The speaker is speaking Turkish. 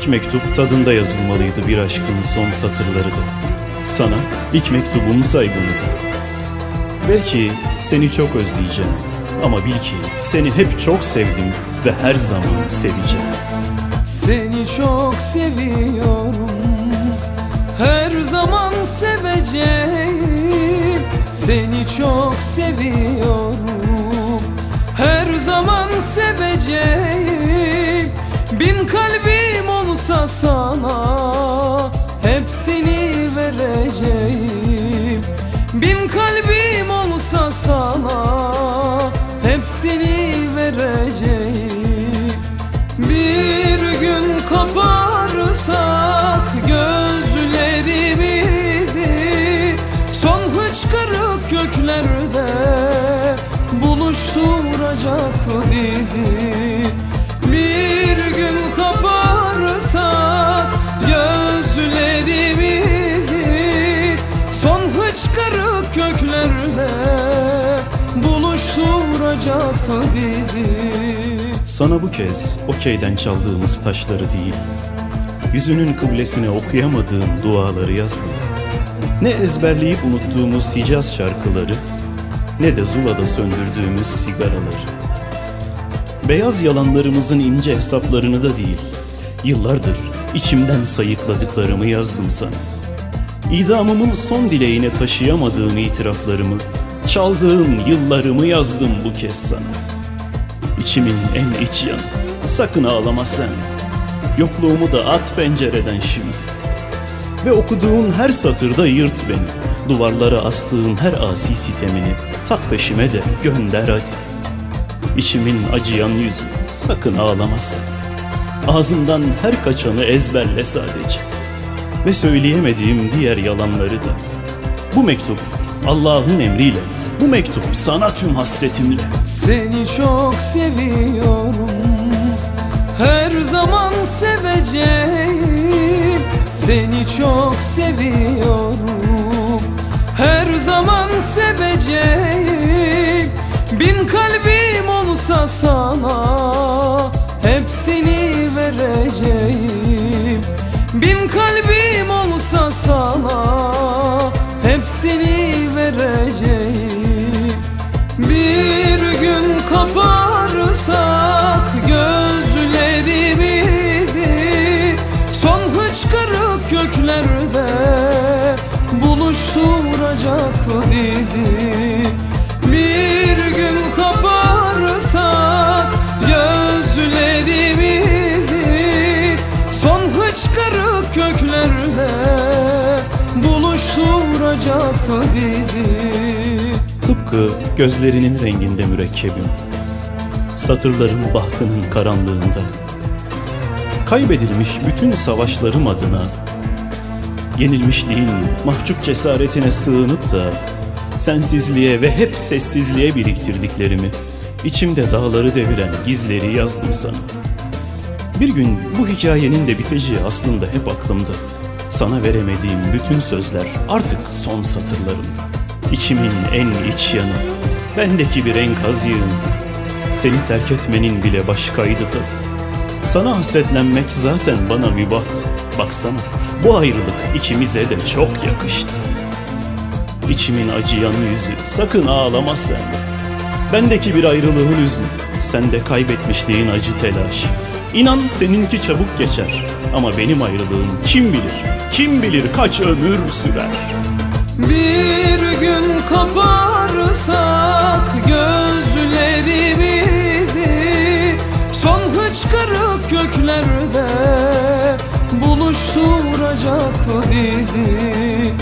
İlk mektup tadında yazılmalıydı bir aşkın son satırları da. Sana ilk mektubum saygındı. Belki seni çok özleyeceğim ama bil ki seni hep çok sevdim ve her zaman seveceğim. Seni çok seviyorum Her zaman seveceğim Seni çok seviyorum Her zaman seveceğim sana Hepsini vereceğim. Bin kalbim olsa sana Hepsini vereceğim. Bir gün kaparsak gözlerimizi Son hıçkırık göklerde buluşturacak bizi. Bir gün buluşturacak bizi Sana bu kez okeyden çaldığımız taşları değil, yüzünün kıblesine okuyamadığım duaları yazdım. Ne ezberleyip unuttuğumuz Hicaz şarkıları, ne de Zula'da söndürdüğümüz sigaraları. Beyaz yalanlarımızın ince hesaplarını da değil, yıllardır içimden sayıkladıklarımı yazdım sana. İdamımın son dileğine taşıyamadığım itiraflarımı, çaldığım yıllarımı yazdım bu kez sana. İçimin en iç yanı. Sakın ağlama sen. Yokluğumu da at pencereden şimdi. Ve okuduğun her satırda yırt beni. Duvarlara astığın her asi sitemini tak peşime de gönder hadi. İçimin acıyan yüzü sakın ağlama sen. Ağzımdan her kaçanı ezberle sadece. Ve söyleyemediğim diğer yalanları da. Bu mektup Allah'ın emriyle. Bu mektup sana tüm hasretimle. Seni çok seviyorum. Her zaman seveceğim. Seni çok seviyorum. Her zaman seveceğim. Bin kalbim olsa sana Hepsini vereceğim. Bin kalbim olsa sana Hepsini vereceğim buluşturacak bizi Bir gün kaparsak gözlerimizi Son hıçkırık göklerde buluşturacak bizi Tıpkı gözlerinin renginde mürekkebim Satırların bahtının karanlığında. Kaybedilmiş bütün savaşlarım adına Yenilmişliğin mahcup cesaretine sığınıp da Sensizliğe ve hep sessizliğe biriktirdiklerimi içimde dağları deviren gizleri yazdım sana. Bir gün bu hikayenin de biteceği aslında hep aklımda. Sana veremediğim bütün sözler artık son satırlarımda. İçimin en iç yanı Bendeki bir enkaz yığın Seni terk etmenin bile başkaydı tadı Sana hasretlenmek zaten bana mübaht. Baksana bu ayrılık ikimize de çok yakıştı. İçimin acıyan yüzü sakın ağlama sen. Bendeki bir ayrılığın hüznü Sende kaybetmişliğin acı telaş İnan seninki çabuk geçer Ama benim ayrılığım kim bilir Kim bilir kaç ömür sürer. Bir gün kaparsak gözlerimizi buluşturacak bizi